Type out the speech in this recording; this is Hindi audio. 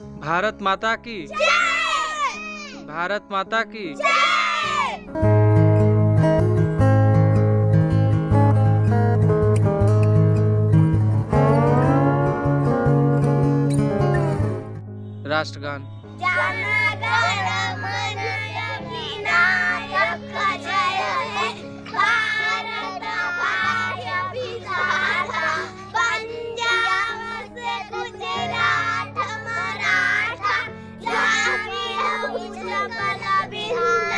भारत माता की। भारत माता की। राष्ट्रगान। सकल बिहार।